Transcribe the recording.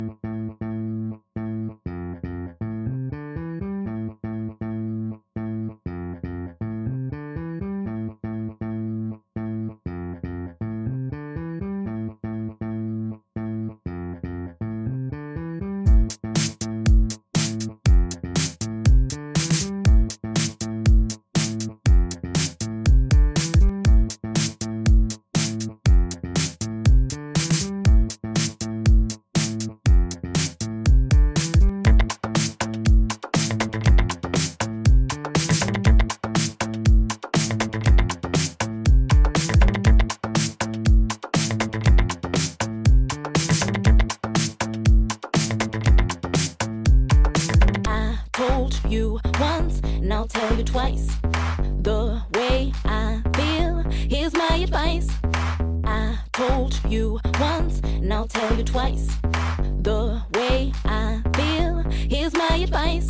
I you once, and I'll tell you twice. The way I feel, here's my advice. I told you once, and I'll tell you twice. The way I feel, here's my advice.